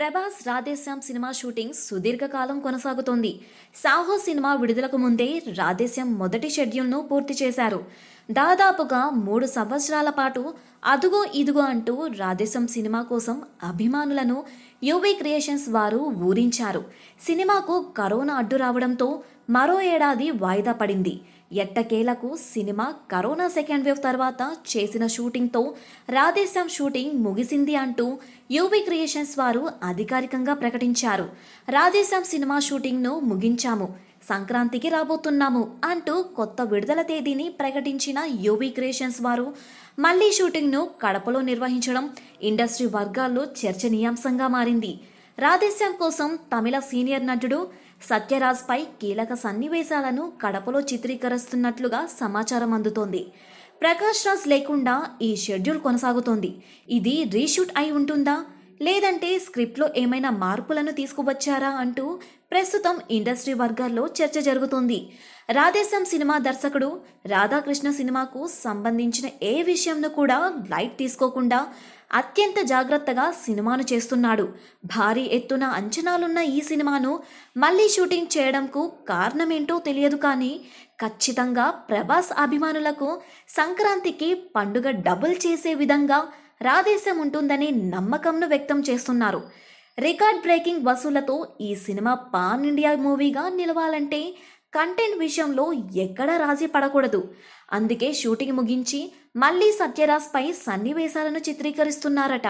Prabhas Radhe Shyam cinema shooting సుదీర్ఘకాలం కొనసాగుతోంది. Saaho cinema విడుదలకు ముందే రాధేశ్యామ్ మొదటి షెడ్యూల్ను పూర్తి చేశారు. దాదాపుగా మూడు సంవత్సరాల పాటు అదుగో ఇదుగో అంటూ రాధేశం సినిమా కోసం అభిమానులను యూవీ క్రియేషన్స్ వారు ఊరించారు. సినిమాకు కరోనా అడ్డు రావడంతో మరో ఏడాది వాయిదా పడింది. ఎట్టకేలకు సినిమా కరోనా సెకండ్ వేవ్ తర్వాత చేసిన షూటింగ్తో రాధేశ్యాం షూటింగ్ ముగిసింది అంటూ యూవీ క్రియేషన్స్ వారు అధికారికంగా ప్రకటించారు. రాధేశ్యాం సినిమా షూటింగ్ను ముగించాము. సంక్రాంతికి రాబోతున్నాము అంటూ కొత్త విడుదల తేదీని ప్రకటించిన యూవీ క్రియేషన్స్ వారు. మళ్ళీ షూటింగ్ను కడపలో నిర్వహించడం ఇండస్ట్రీ వర్గాల్లో చర్చనీయాంశంగా మారింది. రాధేశ్యాం కోసం తమిళ సీనియర్ నటుడు సత్యరాజ్పై కీలక సన్నివేశాలను కడపలో చిత్రీకరిస్తున్నట్లుగా సమాచారం అందుతోంది. ప్రకాష్ రాజ్ లేకుండా ఈ షెడ్యూల్ కొనసాగుతోంది. ఇది రీషూట్ అయి ఉంటుందా? లేదంటే స్క్రిప్ట్లో ఏమైనా మార్పులను తీసుకువచ్చారా అంటూ ప్రస్తుతం ఇండస్ట్రీ వర్గాల్లో చర్చ జరుగుతుంది. రాధేశం సినిమా దర్శకుడు రాధాకృష్ణ సినిమాకు సంబంధించిన ఏ విషయంను కూడా లైట్ తీసుకోకుండా అత్యంత జాగ్రత్తగా సినిమాను చేస్తున్నాడు. భారీ ఎత్తున అంచనాలున్న ఈ సినిమాను మళ్ళీ షూటింగ్ చేయడంకు కారణమేంటో తెలియదు కానీ ఖచ్చితంగా ప్రభాస్ అభిమానులకు సంక్రాంతికి పండుగ డబుల్ చేసే విధంగా రాధేశం ఉంటుందనే నమ్మకంను వ్యక్తం చేస్తున్నారు. రికార్డ్ బ్రేకింగ్ వసూళ్ళతో ఈ సినిమా పాన్ ఇండియా మూవీగా నిలవాలంటే కంటెంట్ విషయంలో ఎక్కడా రాజీ పడకూడదు. అందుకే షూటింగ్ ముగించి మళ్ళీ సత్యరాజ్ పై సన్నివేశాలను చిత్రీకరిస్తున్నారట.